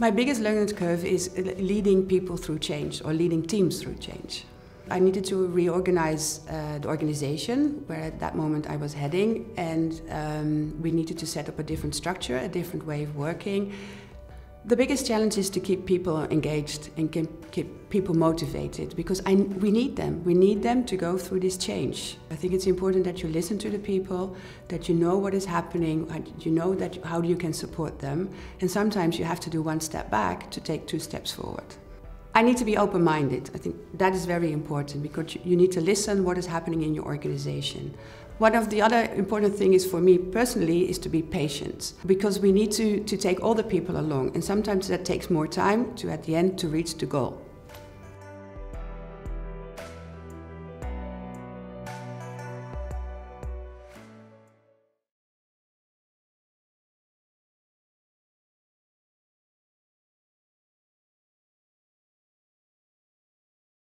My biggest learning curve is leading people through change or leading teams through change. I needed to reorganize uh, the organization where at that moment I was heading, and um, we needed to set up a different structure, a different way of working. The biggest challenge is to keep people engaged and keep, people motivated because I, we need them. We need them to go through this change. I think it's important that you listen to the people, that you know what is happening, you know that how you can support them, and sometimes you have to do one step back to take two steps forward. I need to be open minded. I think that is very important because you need to listen what is happening in your organization. One of the other important things is for me personally is to be patient because we need to, to take all the people along and sometimes that takes more time to at the end to reach the goal.